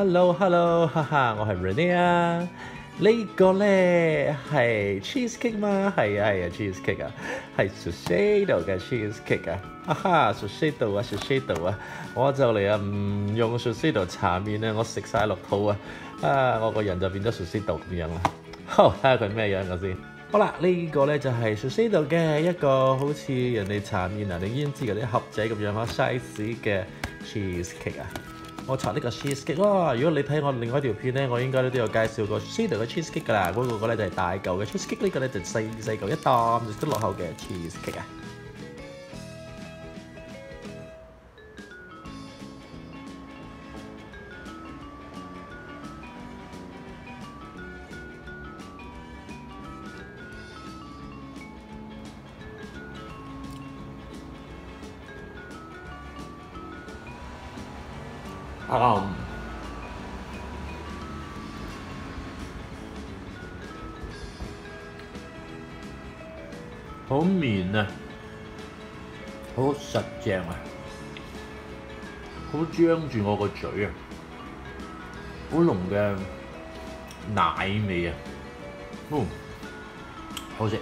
Hello Hello，哈哈，我係 Rene 啊。呢個咧係 cheesecake 嗎？係啊係啊，cheesecake 啊，係 Shiseido 嘅 cheesecake 啊。哈哈，Shiseido 啊 Shiseido 啊，我就嚟啊唔用 Shiseido 搽面咧，我食晒落肚啊！啊，我個人就變咗 Shiseido 咁樣啦。好，睇下佢咩樣嘅先。好啦，呢個咧就係 Shiseido 嘅一個好似人哋搽面啊，你已經知嗰啲盒仔咁樣啊 size 嘅 cheesecake 啊。我拆呢個 cheesecake 哇。如果你睇我另外一條片咧，我應該都有介紹過 Shiseido 嘅 cheesecake 㗎啦。嗰、那個咧就係大嚿嘅 cheesecake，呢個咧就細細嚿一啖就得落後嘅 cheesecake 啊。啊！好綿啊，好實淨啊，好張住我個嘴啊，好濃嘅奶味啊，嗯，好食。